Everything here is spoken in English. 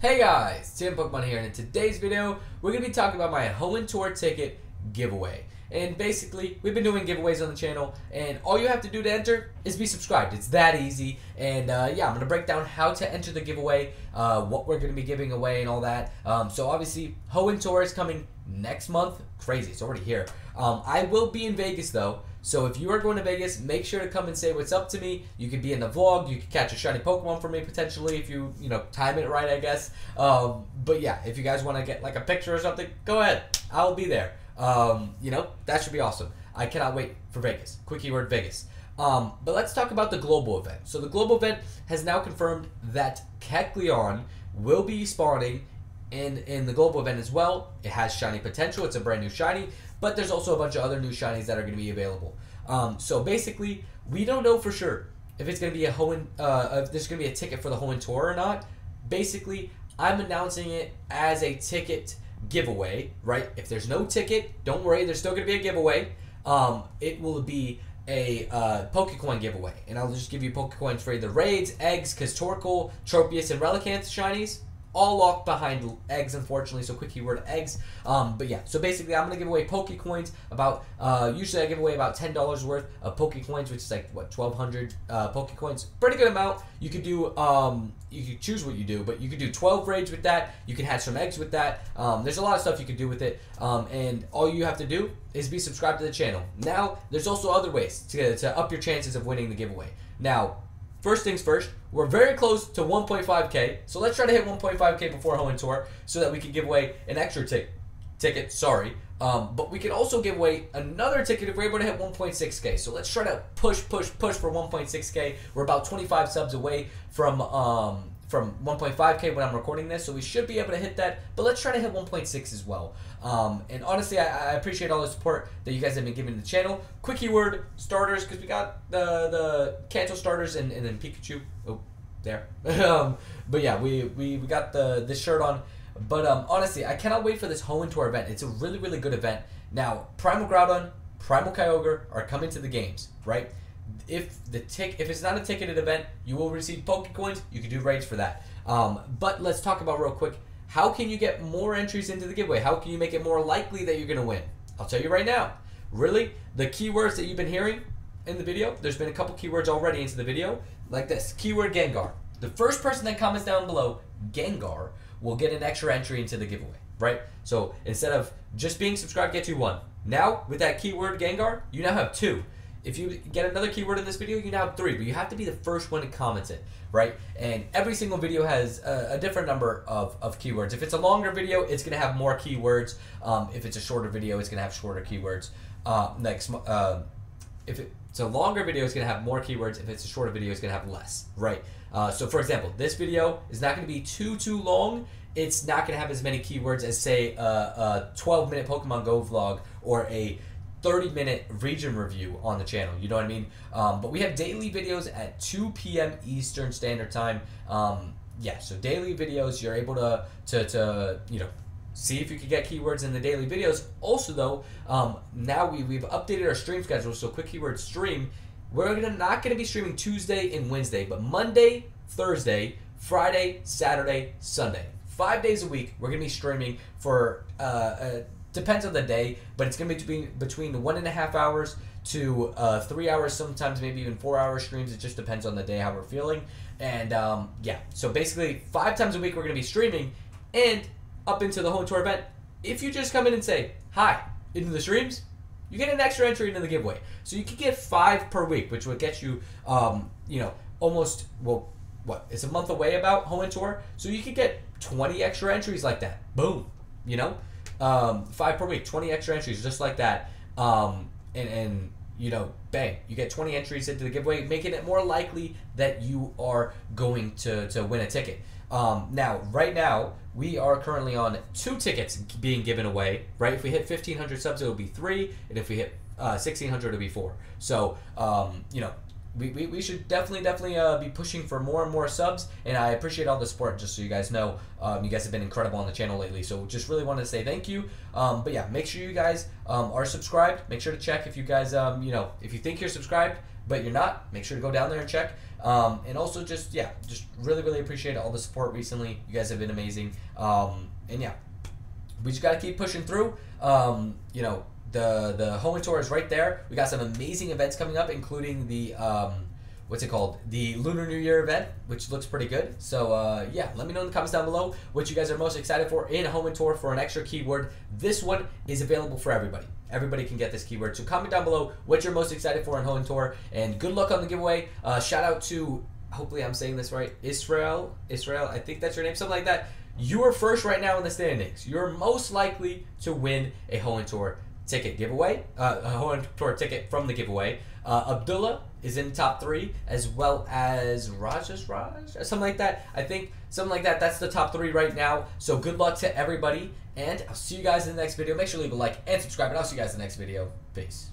Hey guys, Tim Pokemon here, and in today's video, we're going to be talking about my Hoenn Tour ticket giveaway. And basically, we've been doing giveaways on the channel, and all you have to do to enter is be subscribed. It's that easy. And uh, yeah, I'm going to break down how to enter the giveaway, uh, what we're going to be giving away, and all that. Um, so obviously, Hoenn Tour is coming next month. Crazy, it's already here. Um, I will be in Vegas though, so if you are going to Vegas, make sure to come and say what's up to me. You could be in the vlog. You could catch a shiny Pokemon for me potentially if you you know time it right, I guess. Um, but yeah, if you guys want to get like a picture or something, go ahead. I'll be there. Um, you know that should be awesome. I cannot wait for Vegas. Quick keyword Vegas. Um, but let's talk about the global event. So the global event has now confirmed that Kecleon will be spawning in in the global event as well. It has shiny potential. It's a brand new shiny, but there's also a bunch of other new shinies that are going to be available. Um, so basically, we don't know for sure if it's going to be a Hoenn, uh, if there's going to be a ticket for the Hoenn Tour or not. Basically, I'm announcing it as a ticket giveaway, right? If there's no ticket, don't worry, there's still going to be a giveaway. Um, it will be a uh, Pokecoin giveaway, and I'll just give you Pokecoins for either raids, eggs, because Tropius, and Relicanth shinies all locked behind eggs, unfortunately. So quick keyword eggs. Um, but yeah, so basically, I'm gonna give away Poke Coins. About uh, usually I give away about ten dollars worth of Poke Coins, which is like what twelve hundred uh, Poke Coins. Pretty good amount. You could do um, you could choose what you do, but you could do twelve raids with that. You can hatch some eggs with that. Um, there's a lot of stuff you could do with it. Um, and all you have to do is be subscribed to the channel. Now, there's also other ways to, get to up your chances of winning the giveaway. Now, First things first, we're very close to 1.5k, so let's try to hit 1.5k before Hoenn Tour so that we can give away an extra ticket. Ticket, sorry. Um, but we can also give away another ticket if we're able to hit 1.6k. So let's try to push, push, push for 1.6k. We're about 25 subs away from um, from 1.5k when I'm recording this, so we should be able to hit that. But let's try to hit 1.6 as well. Um, and honestly, I, I, appreciate all the support that you guys have been giving the channel. Quick keyword starters because we got the the Kanto starters and, and then Pikachu. Oh, there. um, but yeah, we, we we got the this shirt on. But um, honestly, I cannot wait for this Hoenn Tour event. It's a really really good event. Now, Primal Groudon, Primal Kyogre are coming to the games, right? If the tick if it's not a ticketed event, you will receive Pokecoins. You can do raids for that. Um, but let's talk about real quick. How can you get more entries into the giveaway? How can you make it more likely that you're going to win? I'll tell you right now. Really, the keywords that you've been hearing in the video, there's been a couple keywords already into the video, like this keyword Gengar. The first person that comments down below, Gengar, will get an extra entry into the giveaway, right? So instead of just being subscribed, get you one. Now, with that keyword Gengar, you now have two. If you get another keyword in this video, you now have three, but you have to be the first one to comment it, right? And every single video has a, a different number of, of keywords. If it's a longer video, it's going to have more keywords. Um, if it's a shorter video, it's going to have shorter keywords. Uh, next, uh, if it's a longer video, it's going to have more keywords. If it's a shorter video, it's going to have less, right? Uh, so for example, this video is not going to be too, too long. It's not going to have as many keywords as, say, a, a 12 minute Pokemon Go vlog or a 30 minute region review on the channel. You know what I mean? Um, but we have daily videos at 2 p.m. Eastern Standard Time. Um, yeah, so daily videos, you're able to, to, to, you know, see if you can get keywords in the daily videos. Also, though, um, now we, we've updated our stream schedule. So, quick keyword stream. We're gonna, not going to be streaming Tuesday and Wednesday, but Monday, Thursday, Friday, Saturday, Sunday. Five days a week, we're going to be streaming for uh, uh depends on the day, but it's gonna be between between one and a half hours to uh, three hours, sometimes maybe even four hour streams. It just depends on the day how we're feeling. And um, yeah, so basically five times a week we're gonna be streaming, and up into the Hoenn Tour event. If you just come in and say hi into the streams, you get an extra entry into the giveaway. So you can get five per week, which would get you, um, you know, almost well, what? It's a month away about Hoenn Tour, so you could get 20 extra entries like that. Boom, you know um, five per week, 20 extra entries just like that. Um, and, and, you know, bang, you get 20 entries into the giveaway, making it more likely that you are going to, to win a ticket. Um, now, right now, we are currently on two tickets being given away, right? If we hit 1,500 subs, it will be three, and if we hit uh, 1,600, it'll be four. So, um, you know, we, we, we should definitely definitely uh, be pushing for more and more subs and i appreciate all the support just so you guys know um, you guys have been incredible on the channel lately so just really wanted to say thank you um, but yeah make sure you guys um, are subscribed make sure to check if you guys um, you know if you think you're subscribed but you're not, make sure to go down there and check. Um, and also just yeah, just really really appreciate all the support recently. You guys have been amazing. Um, and yeah, we just gotta keep pushing through. Um, you know, the the Hoenn tour is right there. We got some amazing events coming up, including the um, what's it called? The Lunar New Year event, which looks pretty good. So uh, yeah, let me know in the comments down below what you guys are most excited for in Hoenn Tour for an extra keyword. This one is available for everybody. Everybody can get this keyword. So comment down below what you're most excited for in Hoenn Tour, and good luck on the giveaway. Uh, shout out to hopefully I'm saying this right, Israel. Israel, I think that's your name, something like that. You are first right now in the standings. You're most likely to win a Hoenn Tour ticket giveaway, uh, a Hoenn Tour ticket from the giveaway. Uh, Abdullah is in top three, as well as Rajas Raj, or something like that. I think something like that. That's the top three right now. So good luck to everybody, and I'll see you guys in the next video. Make sure to leave a like and subscribe, and I'll see you guys in the next video. Peace.